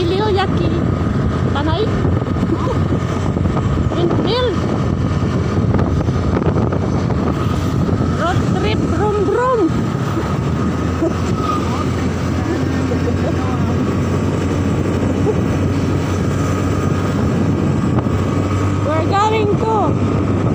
Emilio Yaki. Panay Windmill Road trip brum brum We're going to